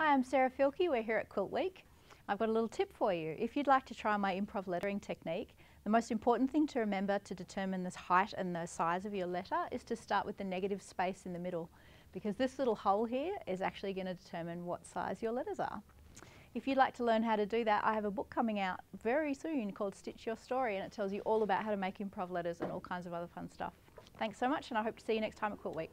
Hi, I'm Sarah Fielke. We're here at QuiltWeek. I've got a little tip for you. If you'd like to try my improv lettering technique, the most important thing to remember to determine the height and the size of your letter is to start with the negative space in the middle because this little hole here is actually going to determine what size your letters are. If you'd like to learn how to do that, I have a book coming out very soon called Stitch Your Story and it tells you all about how to make improv letters and all kinds of other fun stuff. Thanks so much and I hope to see you next time at QuiltWeek.